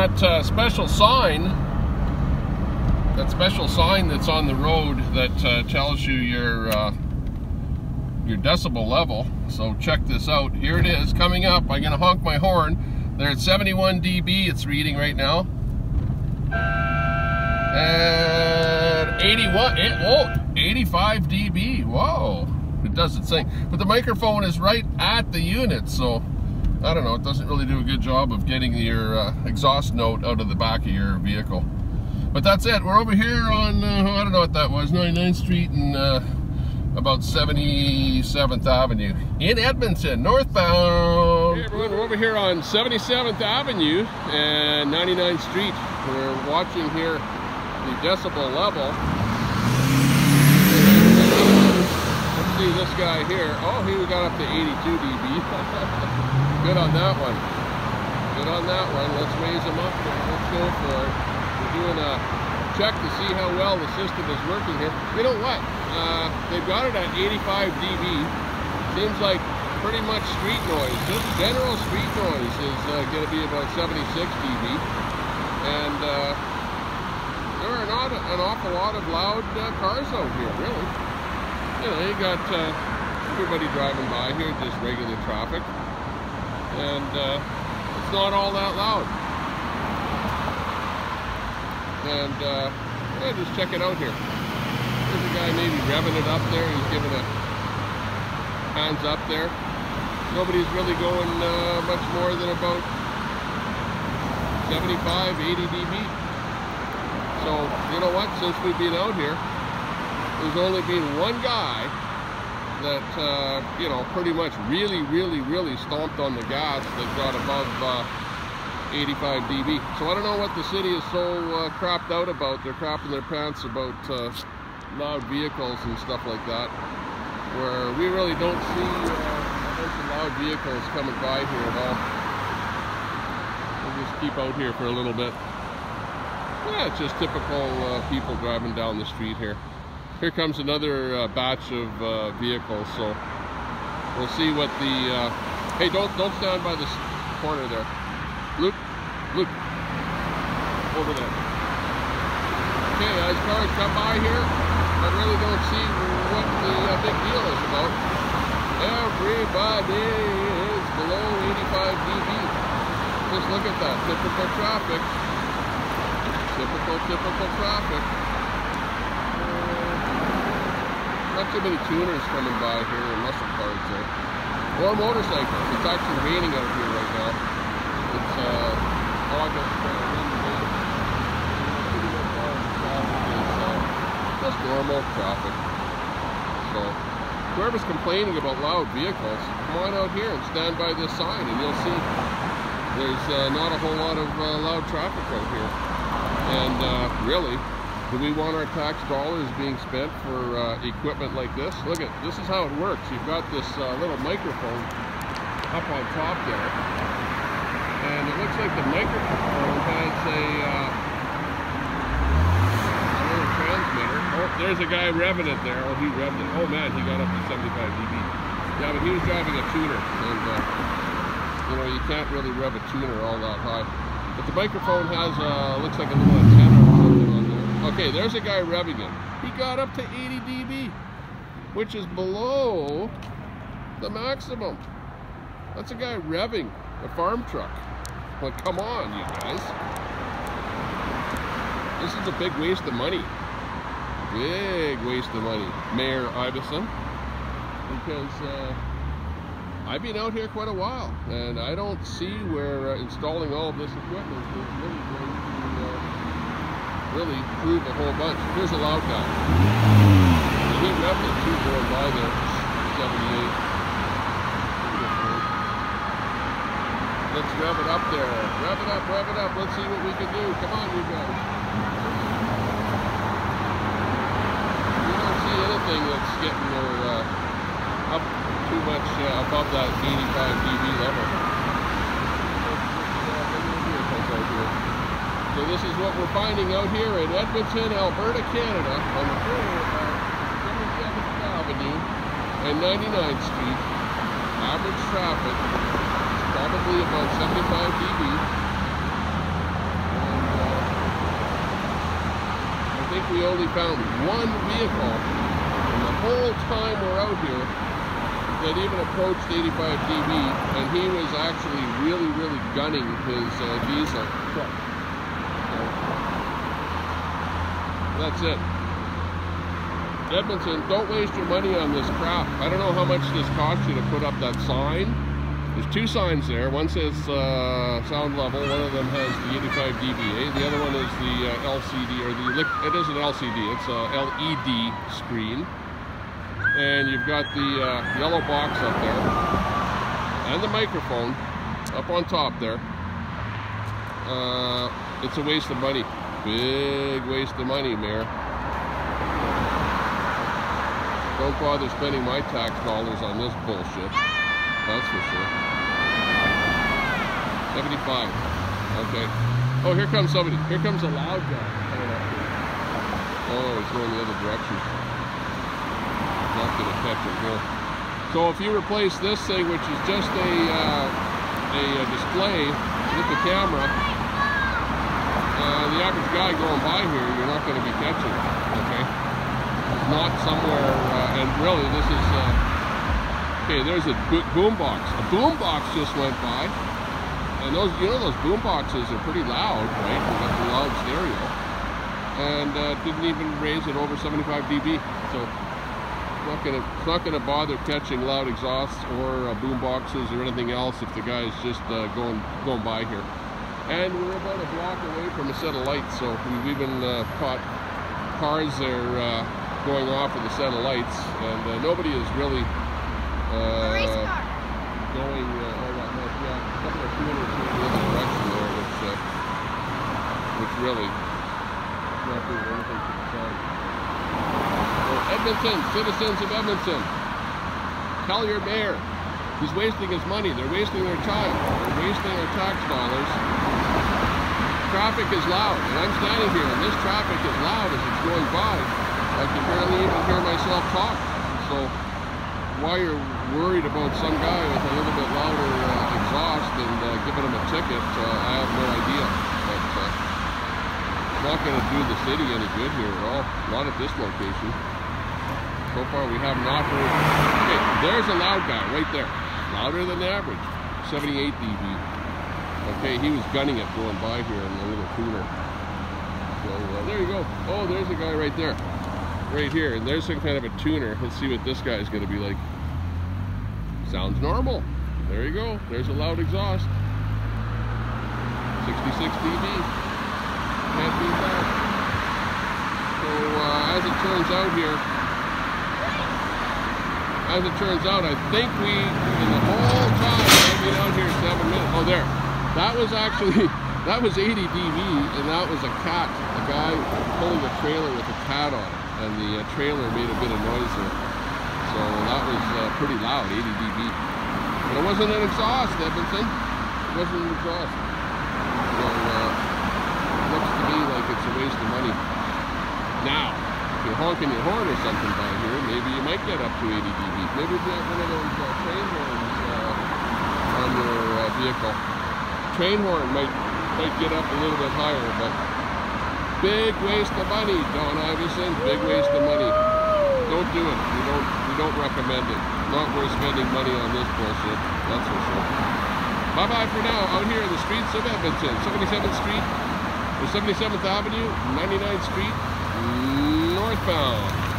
that uh, special sign, that special sign that's on the road that uh, tells you your uh, your decibel level. So check this out. Here it is coming up. I'm gonna honk my horn. They're at 71 dB. It's reading right now. And 81. It, oh, 85 dB. Whoa! It does its thing. But the microphone is right at the unit, so I don't know. It doesn't really do a good job of getting your uh, exhaust note out of the back of your vehicle. But that's it. We're over here on, uh, I don't know what that was, 99th Street and uh, about 77th Avenue in Edmonton, northbound. Hey everyone, we're over here on 77th Avenue and 99th Street. We're watching here the decibel level. Let's see this guy here. Oh, he got up to 82 dB. Good on that one. Good on that one. Let's raise them up there. Let's go for it. We're doing a check to see how well the system is working here. You know what? Uh, they've got it at 85 dB. Seems like pretty much street noise. Just general street noise is uh, going to be about 76 dB. And uh, there are not an awful lot of loud uh, cars out here, really. You know, you got uh, everybody driving by here, just regular traffic. And uh, it's not all that loud. And yeah, just check it out here. There's a guy maybe revving it up there. He's giving a hands up there. Nobody's really going uh, much more than about 75, 80 dB. So, you know what? Since we've been out here, there's only been one guy that, uh, you know, pretty much really, really, really stomped on the gas that got above uh, 85 dB. So I don't know what the city is so uh, crapped out about. They're crapping their pants about uh, loud vehicles and stuff like that, where we really don't see uh, a bunch of loud vehicles coming by here at all. We'll just keep out here for a little bit. Yeah, it's just typical uh, people driving down the street here. Here comes another uh, batch of uh, vehicles, so we'll see what the. Uh, hey, don't don't stand by this corner there. Luke, Luke, over there. Okay, as cars come by here, I really don't see what the uh, big deal is about. Everybody is below 85 dB. Just look at that, typical traffic. Typical, typical traffic. Uh, not too many tuners coming by here and muscle cars there. Or motorcycles. It's actually raining out here right now. It's uh, August. Uh, just normal traffic. So, whoever's complaining about loud vehicles, come on out here and stand by this sign and you'll see there's uh, not a whole lot of uh, loud traffic out here. And uh, really, do we want our tax dollars being spent for uh, equipment like this? Look at, this is how it works. You've got this uh, little microphone up on top there. And it looks like the microphone has a uh, Oh, there's a guy revving it there. Oh, he revved it. Oh man, he got up to 75 dB. Yeah, but he was driving a tuner, and uh, you know you can't really rev a tuner all that high. But the microphone has uh, looks like a little antenna or something on there. Okay, there's a guy revving it. He got up to 80 dB, which is below the maximum. That's a guy revving a farm truck. Well, come on, you guys. This is a big waste of money big waste of money, Mayor Iveson, because uh, I've been out here quite a while, and I don't see where uh, installing all of this equipment is really going really prove a whole bunch. Here's a loud guy. He revved it two going by there, 78. Let's rev it up there. Rev it up, rev it up. Let's see what we can do. Come on, you guys. You don't see anything that's getting their uh, up too much uh, above that 85 dB level. this is what we're finding out here in Edmonton, Alberta, Canada, on the corner of 77th Avenue and 99th Street. Average traffic is probably about 75 dB. And, uh, I think we only found one vehicle in the whole time we're out here that even approached 85 dB, and he was actually really, really gunning his uh, diesel truck. That's it. Edmonton, don't waste your money on this crap. I don't know how much this cost you to put up that sign. There's two signs there. One says uh, sound level. One of them has the 85 dBA. The other one is the uh, LCD, or the it is an LCD. It's a LED screen and you've got the uh, yellow box up there and the microphone up on top there uh, it's a waste of money big waste of money mayor. Don't bother spending my tax dollars on this bullshit. That's for sure. 75 okay. Oh here comes somebody. Here comes a loud guy. Oh he's going the other direction. Not going to catch it here. So if you replace this thing, which is just a, uh, a, a, display with the camera, the average guy going by here, you're not going to be catching okay? Not somewhere, uh, and really this is, uh, okay, there's a boom box. A boom box just went by, and those, you know those boom boxes are pretty loud, right? We got the loud stereo, and uh, didn't even raise it over 75 dB, so not gonna not gonna bother catching loud exhausts or uh, boom boxes or anything else if the guy is just uh, going going by here. And we're about a block away from a set of lights, so we've even uh, caught cars there uh, going off with a set of lights, and uh, nobody is really uh, going all that much. Yeah, a couple of kilometers in the other direction there, which which really not doing anything to the side. Edmonton, citizens of Edmonton, tell your mayor he's wasting his money. They're wasting their time. They're wasting their tax dollars. Traffic is loud, and I'm standing here, and this traffic is loud as it's going by. I can barely even hear myself talk. So why you're worried about some guy with a little bit louder uh, exhaust and uh, giving him a ticket, uh, I have no idea. But uh, not going to do the city any good here at all. Not at this location. So far we have not heard. Okay, there's a loud guy right there. Louder than the average. 78 dB. Okay, he was gunning it going by here in the little tuner. So uh, there you go. Oh, there's a guy right there. Right here. And there's some kind of a tuner. Let's see what this guy's going to be like. Sounds normal. There you go. There's a loud exhaust. 66 dB. Can't beat that. So uh, as it turns out here, as it turns out, I think we, in the whole time I've been out here seven minutes, oh there, that was actually, that was 80 dB, and that was a cat, a guy pulling a trailer with a cat on it, and the uh, trailer made a bit of noise there. So that was uh, pretty loud, 80 dB. But it wasn't an exhaust, Edmonton. It wasn't an exhaust. So, uh, looks to me like it's a waste of money. Now, if you're honking your horn or something by here, maybe you might get up to 80 dB. Maybe have one of those uh, train horns uh, on your uh, vehicle. Train horn might might get up a little bit higher, but big waste of money, Don Iveson, Big waste of money. Don't do it. We don't we don't recommend it. Not worth spending money on this bullshit. That's for sure. Bye bye for now. Out here in the streets of Edmonton, 77th Street, or 77th Avenue, 99th Street northbound.